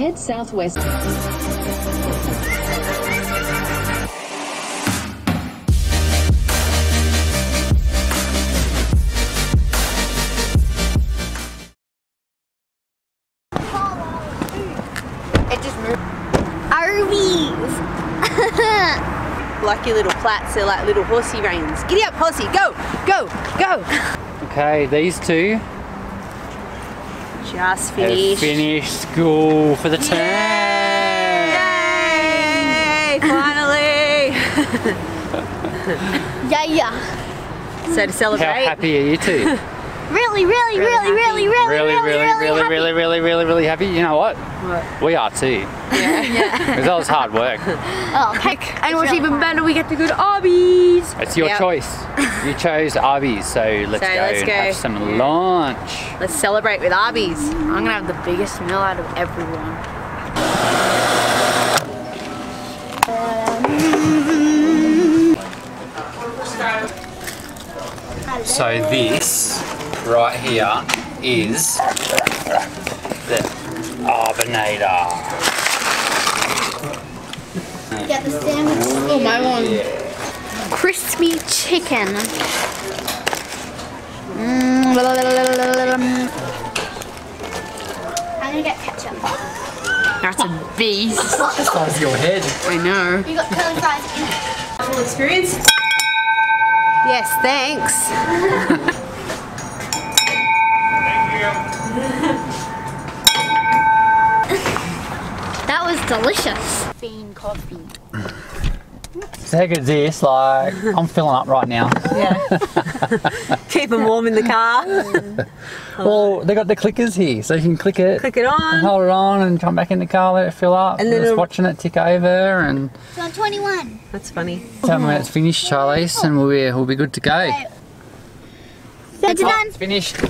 Head southwest. It just moved. Arby's. Like your little plats, they're like little horsey reins. Giddy up, horsey, go, go, go. Okay, these two Just have finished. finished school for the term. Yay! Finally! Yeah, yeah. so to celebrate, How happy are you two? Really, really, Really really, really, really, really, really, really, really, really, really, really, really happy. You know what? What? We are too. Because that was hard work. Oh, heck. and what's even better, we get to go to Arby's. It's your choice. You chose Arby's, so let's go and go. have some lunch. Let's celebrate with Arby's. I'm gonna have the biggest meal out of everyone. So this right here is the Arbinator. Get the sandwich. Oh, my one. Crispy chicken. Mm, blah, blah, blah. I'm gonna get ketchup. That's a beast. The size of your head. I know. You got curly fries in it. Full experience? Yes, thanks. That was delicious. Bean coffee. Heck is this? Like, I'm filling up right now. Yeah. Keep them warm in the car. Well, they got the clickers here, so you can click it, Click it and on. hold it on, and come back in the car, let it fill up, And and then just watching it tick over, and It's on 21. That's funny. tell me when it's finished, Charlize, and we'll be, we'll be good to go. It's done. It's finished. The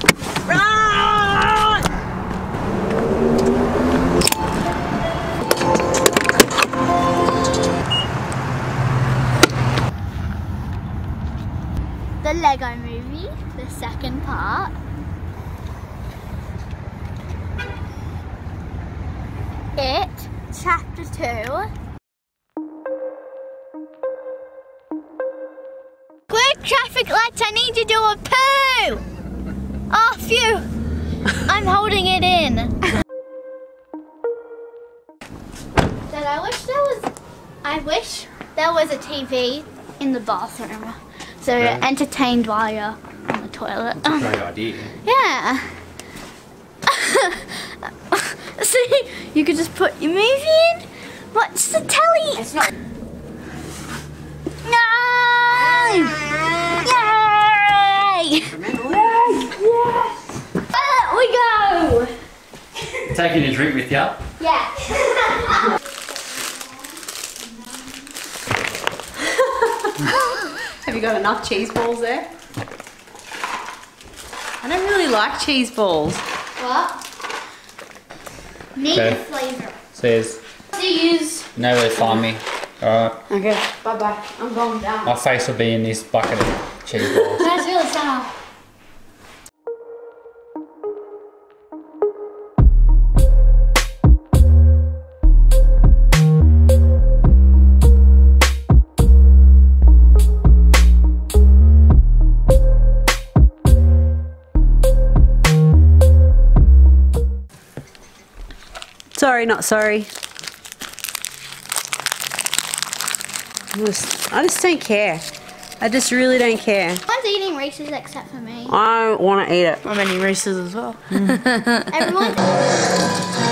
Lego movie, the second part. It, chapter two. Quick traffic lights, I need to do a poo! Oh, phew! I'm holding it in. Dad, I wish there was, I wish there was a TV in the bathroom. So you're Really? entertained while you're on the toilet. Great idea. Yeah. See, you could just put your movie in, watch the telly. It's not. No! Yay! There we go! Taking a drink with you. Yeah. Have you got enough cheese balls there? I don't really like cheese balls. what? Need Okay. flavor. Says, To use. know where to find me. Alright. Okay, bye bye. I'm going down. My face will be in this bucket of cheese balls. Sorry, not sorry. I just, I just don't care. I just really don't care. Everyone's eating Reese's except for me. I don't want to eat it. I'm eating Reese's as well. Everyone's.